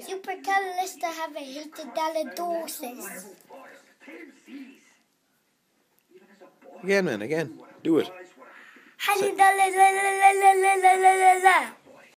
Super Callista have a hated Supercalifragilisticexpialidocious. Again, man, again. Do it. Halidalala.